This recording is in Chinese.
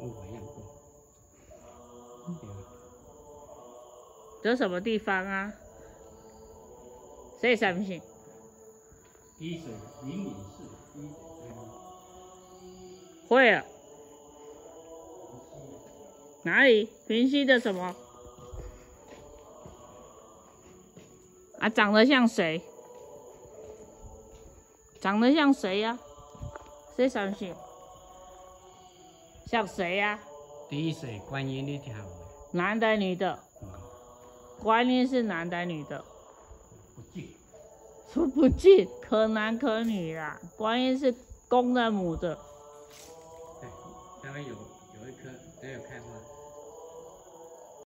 我我养过。什么地方啊？谁相不信？滴水灵隐寺。会啊。哪里？平西的什么？啊，长得像谁？长得像谁呀、谁相信？像谁呀、滴水观音那条，男的女的？嗯，观音是男的女的？不记。说不进，可男可女啦。观音是公的母的，对，那边有有一棵，没有开花。